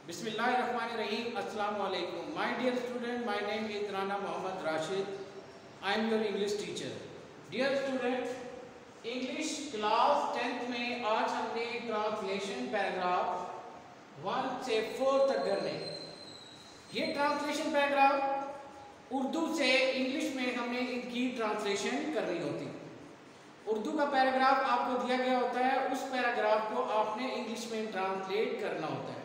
Bismillahirrahmanirrahim. Assalamu alaikum. My dear student, my name is Rana Mohammad Rashid. I am your English teacher. Dear student, English class tenth में आज हमने translation paragraph one से four तक करने ये translation paragraph Urdu से English में हमने इनकी ट्रांसलेशन करनी होती उर्दू का पैराग्राफ आपको दिया गया होता है उस पैराग्राफ को आपने इंग्लिश में ट्रांसलेट करना होता है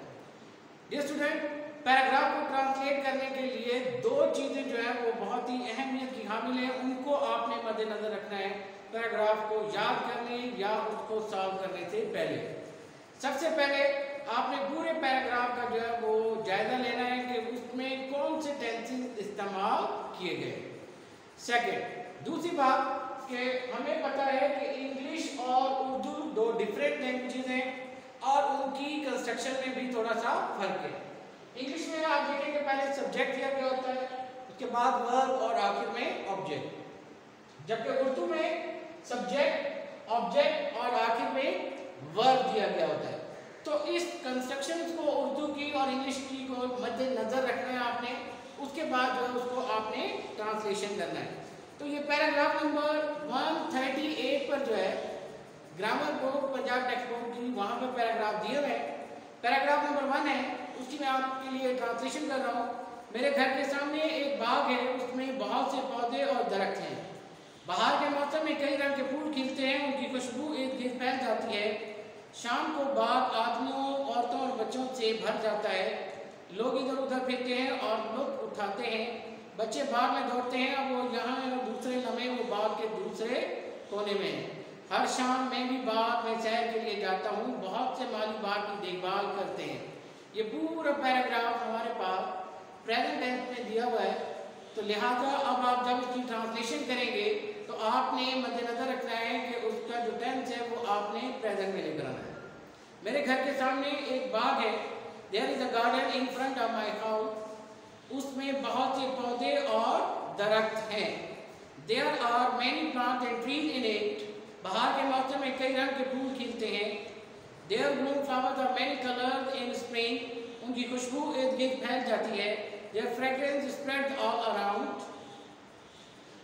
डियर स्टूडेंट पैराग्राफ को ट्रांसलेट करने के लिए दो चीज़ें जो है वो बहुत ही अहमियत की हामिल है, उनको आपने मद्देनज़र रखना है। पैराग्राफ को याद करने या उसको सॉल्व करने से पहले। सबसे पहले आपने पूरे पैराग्राफ का जो है वो जायजा लेना है कि उसमें कौन से टेंसेस इस्तेमाल किए गए सेकंड दूसरी बात कि हमें पता है कि इंग्लिश और उर्दू दो डिफरेंट लैंग्वेजेस हैं। और उनकी कंस्ट्रक्शन में भी थोड़ा सा फ़र्क है। इंग्लिश में आप देखेंगे पहले सब्जेक्ट दिया गया होता है, उसके बाद वर्ब और आखिर में ऑब्जेक्ट जबकि उर्दू में सब्जेक्ट ऑब्जेक्ट और आखिर में वर्ब दिया गया होता है। तो इस कंस्ट्रक्शन को उर्दू की और इंग्लिश की को मद्देनजर रखना है आपने, उसके बाद जो है उसको आपने ट्रांसलेशन करना है। तो ये पैराग्राफ नंबर 138 पर जो है grammar book Punjab textbook की वहाँ पर दिए हुए पैराग्राफ नंबर वन है। उसकी मैं आपके लिए ट्रांसलेशन कर रहा हूँ। मेरे घर के सामने एक बाग है। उसमें बहुत से पौधे और दरख्त हैं। बाहर के मौसम में कई रंग के फूल खिलते हैं। उनकी खुशबू एक दिन फैल जाती है। शाम को बाग आदमियों, औरतों और बच्चों से भर जाता है। लोग इधर उधर फिरते हैं और लुत्फ उठाते हैं। बच्चे बाग में दौड़ते हैं। और वो यहाँ दूसरे लम्हे वो बाग के दूसरे कोने में हैं। हर शाम मैं भी बाग में सैर के लिए जाता हूँ, बहुत से माली बाग की देखभाल करते हैं। ये पूरा पैराग्राफ हमारे पास प्रेजेंट टेंस में दिया हुआ है। तो लिहाजा अब आप जब इसकी ट्रांसलेशन करेंगे तो आपने मद्देनजर रखना है कि उसका जो टेंस है, वो आपने प्रेजेंट में लेकर आना है। मेरे घर के सामने एक बाग है। There is a garden in front of my house उसमें बहुत से पौधे और दरख्त हैं। There are many plant and trees in it बाहर के मौसम में कई रंग के फूल खिलते हैं। There bloom flowers are many colours in spring उनकी खुशबू इर्द गिर्द फैल जाती है। Their fragrance spread all around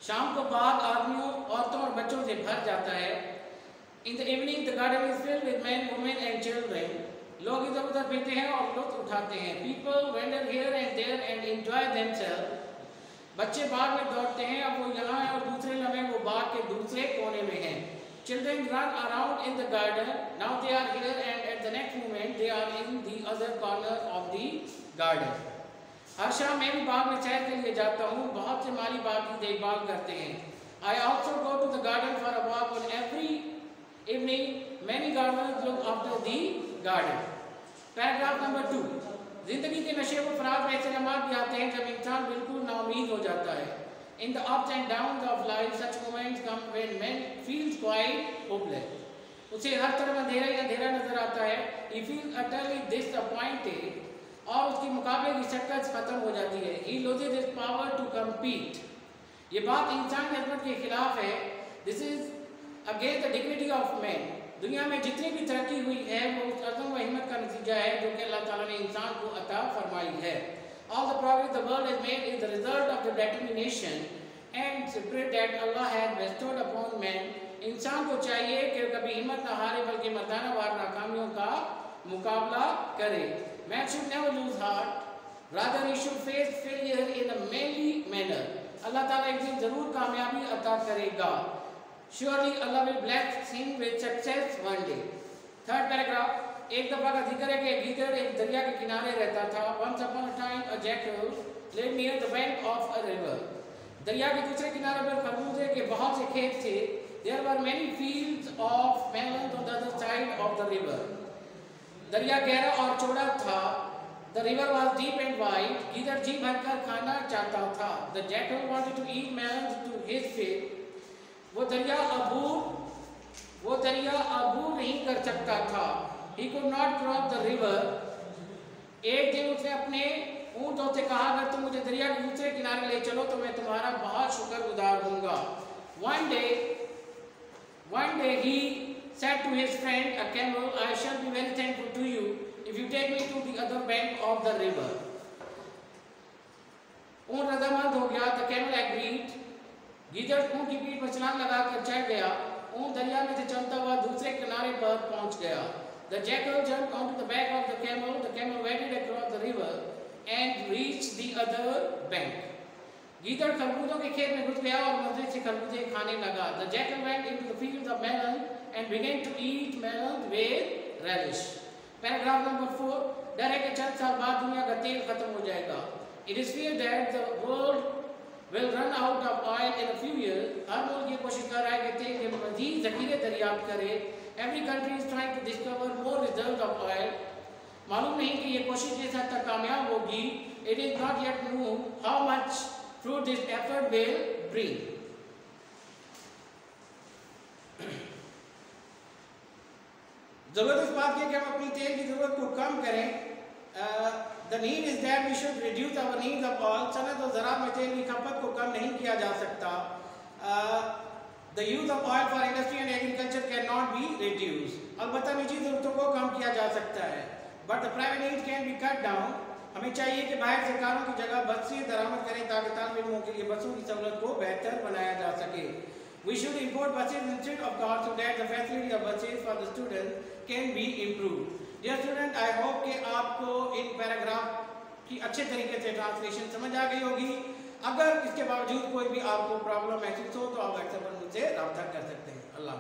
शाम को बाग आदमियों, औरतों और बच्चों से भर जाता है। In the evening the garden is filled with man women and children लोग इधर उधर फिरते हैं और लुत्फ उठाते हैं। People wander here and there and enjoy themself बच्चे बाग में दौड़ते हैं, अब वो यहाँ है और दूसरे लम्हे, वो बाग के दूसरे कोने में हैं। Children run around in the garden. Now they are here and at the next moment they are in the other corner of the garden. हर शाम मैं भी बाग में सैर के लिए जाता हूँ। बहुत से माली बाग की देखभाल करते हैं। I also go to the garden for a walk on every evening many garden look after the garden paragraph number two ज़िंदगी के नशे व फराज ऐसे लम्हात भी आते हैं। जब इंसान बिल्कुल नाउमीद हो जाता है। In the ups and down of life such moments come when man feels quite hopeless उसे हर तरफ़ अंधेरा ही अंधेरा नज़र आता है। ही फील्स अटरली डिसअपॉइंटेड और उसके मुकाबले की शक्कत खत्म हो जाती है। He loses his power to compete ये बात इंसान हजमत के खिलाफ है। This is against the dignity of man दुनिया में जितनी भी तरक्की हुई है, वो उस अजम व हिम्मत का नतीजा है, जो कि अल्लाह ताला ने इंसान को अता फरमाई है। All the progress the world has made is the result of the determination and spirit that Allah has bestowed upon man इंसान को चाहिए कि कभी हिम्मत ना हारे बल्कि मरदाना वार नाकामियों का मुकाबला करे Man should never lose heart. Rather, he should face failure in a manly manner. Allah ताला एक दिन ज़रूर कामयाबी अता करेगा. Surely Allah will bless him with success one day. Third paragraph. एक दफ़ा का ज़िक्र है कि गीदड़ एक दरिया के किनारे रहता था. Upon a time, a jackal lived near the bank of a river. दरिया के दूसरे किनारे पर खरबूजे के बहुत से खेत थे. There were many fields of melons on the other side of the river. दरिया गहरा और चौड़ा था the river was deep and wide गीदड़ जी भरकर खाना चाहता था the jackal wanted to eat melons to his feet वो दरिया अबूर वो दरिया अबूर नहीं कर सकता था he could not cross the river एक दिन उसने अपने ऊँटों से कहा अगर तुम मुझे दरिया के दूसरे किनारे ले चलो तो मैं तुम्हारा बहुत शुक्रगुजार होऊँगा one day one day he said to his friend, a camel, I shall be very thankful to you if you take me to the other bank of the river. ऊँट रजामंद हो गया द कैमल एग्रीड गीदड़ ऊँट की पीठ पर छलांग लगाकर चढ़ गया। ऊँट दरिया में से चलता हुआ दूसरे किनारे पर पहुँच गया। The jackal jumped onto the back of the camel. The camel waded across the river and reached the other bank. गीदड़ खरबूजों के खेत में घुस गया और मज़े से खरबूजे खाने लगा The jackal went into the fields of melon and began to eat melon with relish. Paragraph number four. डर है कि चंद साल बाद दुनिया का तेल खत्म हो जाएगा It is feared that the world will run out of oil in a few years. हर मुल्क ये कोशिश कर रहा है कि तेल के मजीद जखीरे दरियाफ्त करे Every country is trying to discover more reserves of oil. मालूम नहीं कि ये कोशिश किस हद तक कामयाब होगी It is not yet known how much fruit this effort will bring. ज़रूरत इस बात की कि हम अपनी तेल की ज़रूरत को कम करें the need is that we should reduce our need of all Sanat और ज़रात में तेल की खपत को कम नहीं किया जा सकता the use of oil for industry and agriculture can not be reduce अलबत्ता निजी ज़रूरतों को कम किया जा सकता है। But the private need can be cut down हमें चाहिए कि बाहर सरकारों की जगह बस से दरामद करें ताकि तालब इलमों के लिए बसों की सहूलत को बेहतर बनाया जा सके। We should import buses instead of cars so that the facility of buses for the students can be improved. Dear student, I hope कि आपको इन पैराग्राफ की अच्छे तरीके से ट्रांसलेशन समझ आ गई होगी। अगर इसके बावजूद कोई भी आपको प्रॉब्लम महसूस हो तो आप व्हाट्सएप पर मुझसे रब्ता कर सकते हैं। अल्लाह